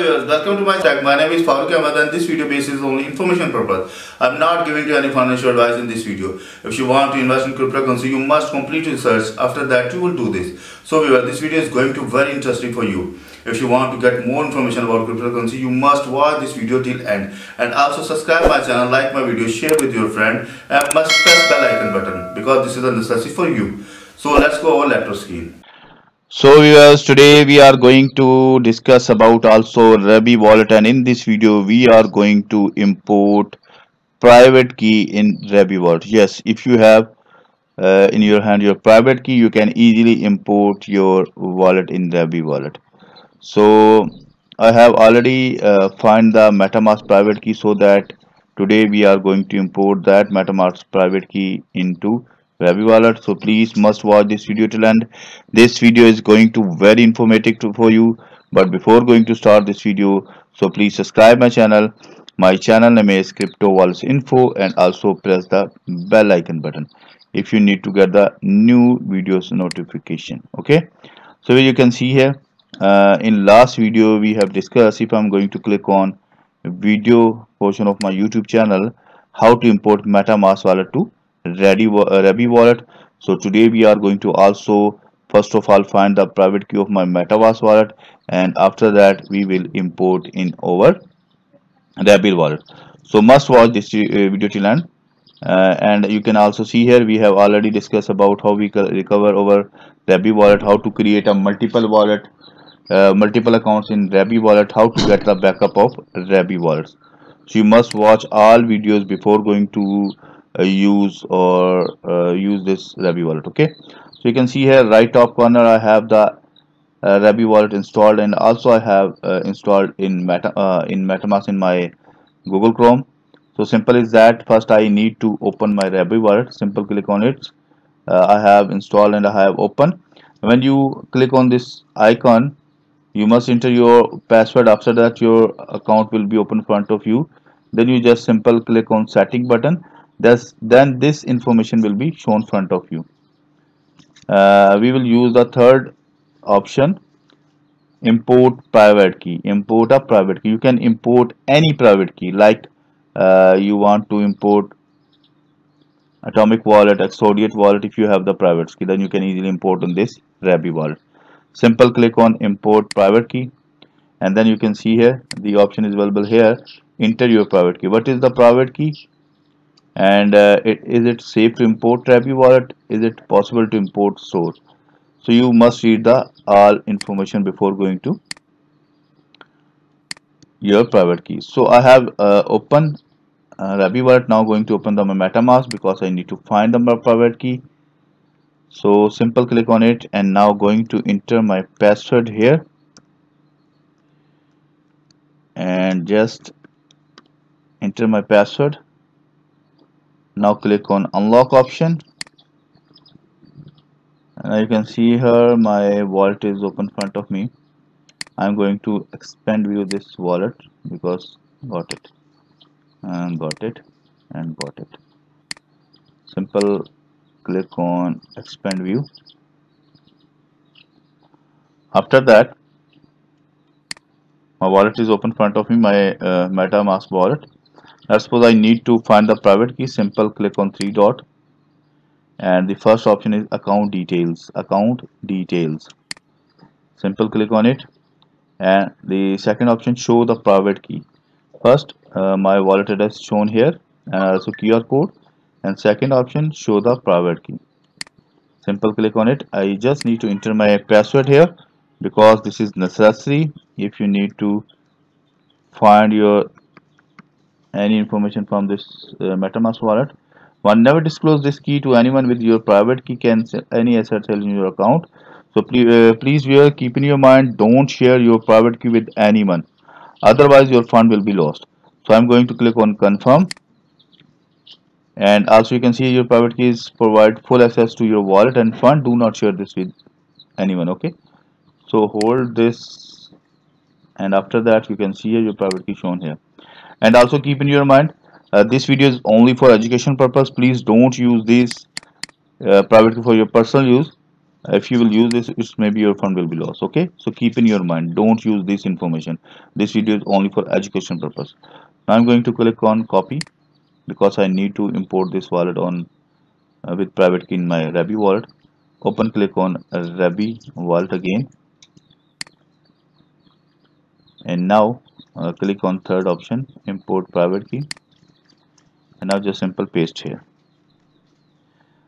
viewers, welcome to my channel. My name is Farooq Ahmed and this video base is only information purpose. I'm not giving you any financial advice in this video. If you want to invest in cryptocurrency, you must complete research. After that, you will do this. So viewers, this video is going to very interesting for you. If you want to get more information about cryptocurrency, you must watch this video till end. And also subscribe my channel, like my video, share with your friend and must press bell icon button because this is a necessity for you. So let's go over laptop screen. So viewers, today we are going to discuss about also Rabby wallet and in this video we are going to import private key in Rabby wallet. Yes, if you have uh, in your hand your private key, you can easily import your wallet in Rabby wallet. So I have already uh, find the MetaMask private key so that today we are going to import that MetaMask private key into Rabby wallet so please must watch this video till end. This video is going to very informative to, for you. But before going to start this video so please subscribe my channel. My channel name is crypto wallets info and also press the bell icon button if you need to get the new videos notification okay? So you can see here uh, in last video we have discussed if i'm going to click on video portion of my youtube channel how to import metamask wallet to ready Rabby wallet. So today we are going to also first of all find the private key of my metamask wallet and after that we will import in over Rabby wallet. So must watch this uh, video till end. Uh, and you can also see here we have already discussed about how we recover over Rabby wallet how to create a multiple wallet uh, multiple accounts in Rabby wallet how to get the backup of Rabby wallets. So you must watch all videos before going to uh, use or uh, use this Rabby wallet okay? So you can see here right top corner I have the uh, Rabby wallet installed and also I have uh, installed in Meta uh, in MetaMask in my Google Chrome. So simple is that first I need to open my Rabby wallet. Simple click on it. Uh, I have installed and I have open when you click on this icon you must enter your password. After that your account will be open in front of you. Then you just simple click on setting button Thus, then this information will be shown front of you. Uh, we will use the third option import private key. Import a private key. You can import any private key like uh, you want to import atomic wallet Exodus wallet if you have the private key then you can easily import on this Rabby wallet. Simple click on import private key and then you can see here the option is available here enter your private key. What is the private key and uh, it, is it safe to import Rabby wallet? Is it possible to import source? So you must read the all information before going to your private key so I have uh, open uh, Rabby wallet now going to open the metamask because I need to find the private key. So simple click on it and now going to enter my password here. And just enter my password now click on unlock option. And you can see here my wallet is open front of me. I'm going to expand view this wallet because got it. And got it. And got it. Simple click on expand view. After that my wallet is open front of me my uh, metamask wallet let's suppose I need to find the private key simple click on three dot. And the first option is account details account details. Simple click on it. And the second option show the private key. First uh, my wallet address shown here and also QR code. And second option show the private key. Simple click on it. I just need to enter my password here because this is necessary if you need to find your any information from this uh, metamask wallet. One never disclose this key to anyone with your private key can any asset held in your account. So please uh, please keep in your mind don't share your private key with anyone. Otherwise your fund will be lost. So i'm going to click on confirm. And also you can see your private keys provide full access to your wallet and fund. Do not share this with anyone okay? So hold this. And after that you can see your private key shown here and also keep in your mind uh, this video is only for education purpose. Please don't use this uh, private for your personal use. If you will use this it's maybe your fund will be lost okay? So keep in your mind don't use this information. This video is only for education purpose. Now i'm going to click on copy because i need to import this wallet on uh, with private key in my Rabby wallet. Open click on Rabby wallet again and now uh, click on third option import private key. And now just simple paste here.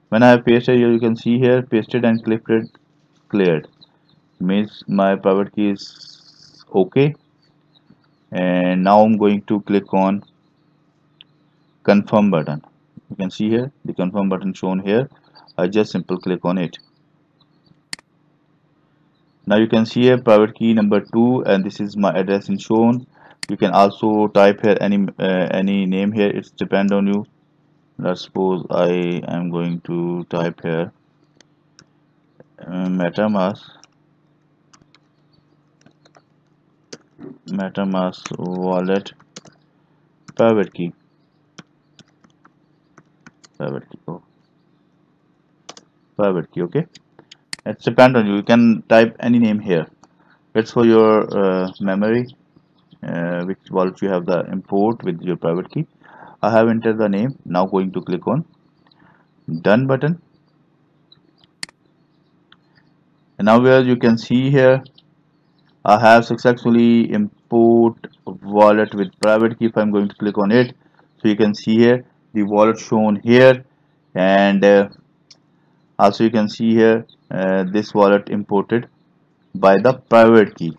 When I have pasted here you can see here pasted and clicked cleared. Means my private key is okay. And now I'm going to click on confirm button. You can see here the confirm button shown here. I just simple click on it now you can see here private key number two and this is my address in shown. You can also type here any uh, any name here. It's depend on you. Let's suppose I am going to type here uh, metamask. Metamask wallet. Private key. Private key oh. private key okay it's depend on you you can type any name here. It's for your uh, memory uh, which wallet you have the import with your private key. I have entered the name. Now going to click on done button. And now where you can see here I have successfully import wallet with private key. If I'm going to click on it so you can see here the wallet shown here. And uh, also you can see here uh, this wallet imported by the private key.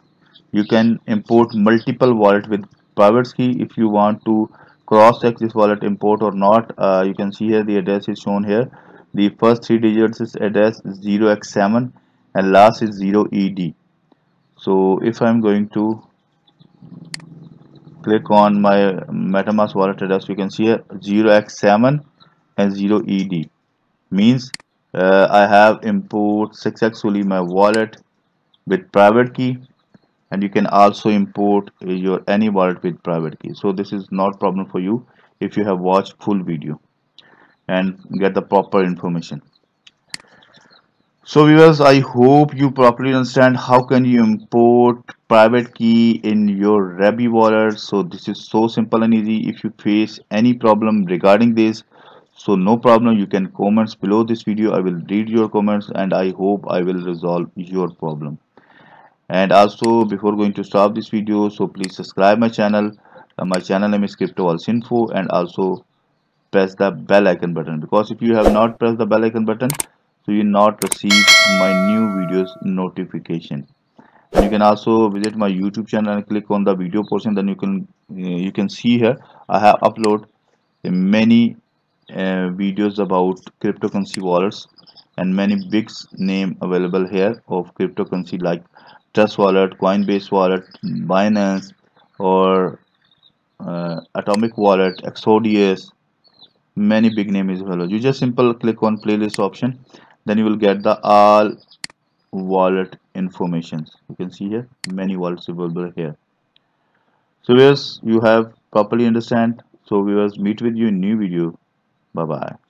You can import multiple wallet with private key if you want to cross check this wallet import or not. Uh, you can see here the address is shown here. The first three digits is address 0x7 and last is 0ed so if I'm going to click on my metamask wallet address you can see here 0x7 and 0ed means uh, I have import successfully my wallet with private key and you can also import your any wallet with private key. So this is not problem for you if you have watched full video and get the proper information. So viewers i hope you properly understand how can you import private key in your Rabby wallet. So this is so simple and easy. If you face any problem regarding this so no problem. You can comments below this video. I will read your comments and i hope i will resolve your problem. And also before going to stop this video so please subscribe my channel. Uh, my channel name is crypto info and also press the bell icon button. Because if you have not pressed the bell icon button so you not receive my new videos notification. You can also visit my youtube channel and click on the video portion. Then you can uh, you can see here i have upload many uh, videos about cryptocurrency wallets and many big name available here of cryptocurrency like Trust Wallet, Coinbase Wallet, Binance, or uh, Atomic Wallet, Exodus, many big name is available. You just simple click on playlist option, then you will get the all wallet information. You can see here many wallets available here. So viewers, you have properly understand. So viewers, meet with you in new video. Bye bye.